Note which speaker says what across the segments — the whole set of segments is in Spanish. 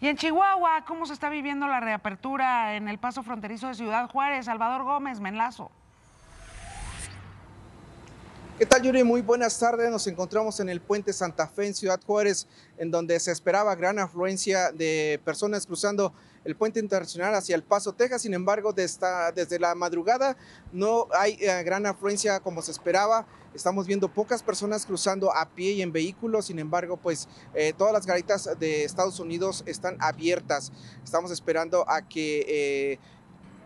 Speaker 1: Y en Chihuahua, ¿cómo se está viviendo la reapertura en el paso fronterizo de Ciudad Juárez? Salvador Gómez, Menlazo.
Speaker 2: ¿Qué tal, Yuri? Muy buenas tardes. Nos encontramos en el puente Santa Fe en Ciudad Juárez, en donde se esperaba gran afluencia de personas cruzando el puente internacional hacia El Paso, Texas. Sin embargo, desde, la madrugada no hay eh, gran afluencia como se esperaba. Estamos viendo pocas personas cruzando a pie y en vehículos. Sin embargo, pues eh, todas las garitas de Estados Unidos están abiertas. Estamos esperando a que... Eh,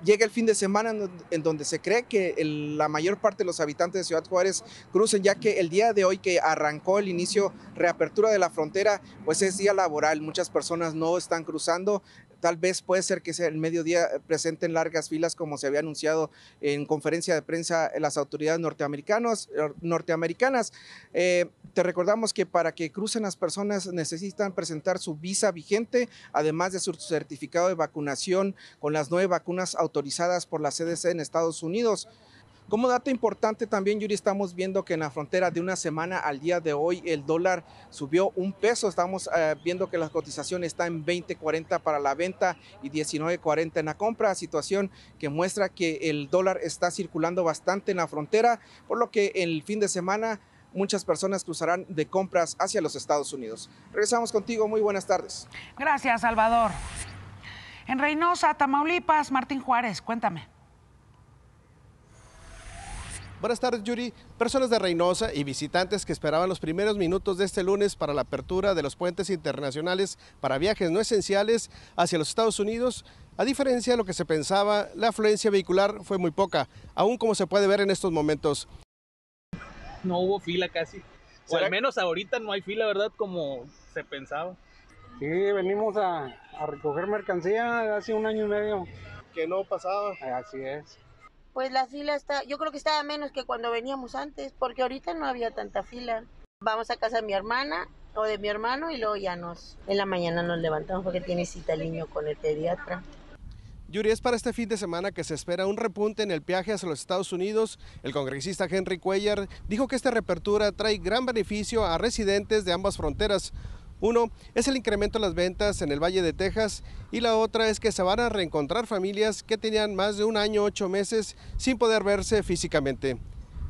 Speaker 2: llega el fin de semana en donde se cree que la mayor parte de los habitantes de Ciudad Juárez crucen, ya que el día de hoy que arrancó el inicio, reapertura de la frontera, pues es día laboral. Muchas personas no están cruzando. Tal vez puede ser que sea el mediodía presenten largas filas como se había anunciado en conferencia de prensa las autoridades norteamericanas. norteamericanas. Eh, te recordamos que para que crucen las personas necesitan presentar su visa vigente, además de su certificado de vacunación con las nueve vacunas autorizadas por la CDC en Estados Unidos. Como dato importante también, Yuri, estamos viendo que en la frontera de una semana al día de hoy el dólar subió un peso. Estamos eh, viendo que la cotización está en 20.40 para la venta y 19.40 en la compra, situación que muestra que el dólar está circulando bastante en la frontera, por lo que el fin de semana muchas personas cruzarán de compras hacia los Estados Unidos. Regresamos contigo, muy buenas tardes.
Speaker 1: Gracias, Salvador. En Reynosa, Tamaulipas, Martín Juárez, cuéntame.
Speaker 3: Buenas tardes, Yuri. Personas de Reynosa y visitantes que esperaban los primeros minutos de este lunes para la apertura de los puentes internacionales para viajes no esenciales hacia los Estados Unidos. A diferencia de lo que se pensaba, la afluencia vehicular fue muy poca, aún como se puede ver en estos momentos.
Speaker 4: No hubo fila casi. O al menos ahorita no hay fila, ¿verdad? Como se pensaba.
Speaker 5: Sí, venimos a, a recoger mercancía hace un año y medio.
Speaker 3: Que no pasaba.
Speaker 5: Así es
Speaker 6: pues la fila está, yo creo que estaba menos que cuando veníamos antes, porque ahorita no había tanta fila. Vamos a casa de mi hermana o de mi hermano y luego ya nos, en la mañana nos levantamos porque tiene cita el niño con el pediatra.
Speaker 3: Yuri, es para este fin de semana que se espera un repunte en el viaje hacia los Estados Unidos. El congresista Henry Cuellar dijo que esta reapertura trae gran beneficio a residentes de ambas fronteras, uno es el incremento de las ventas en el Valle de Texas y la otra es que se van a reencontrar familias que tenían más de un año, ocho meses sin poder verse físicamente.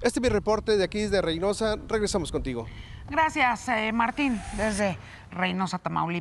Speaker 3: Este es mi reporte de aquí desde Reynosa. Regresamos contigo.
Speaker 1: Gracias, eh, Martín, desde Reynosa, Tamaulipas.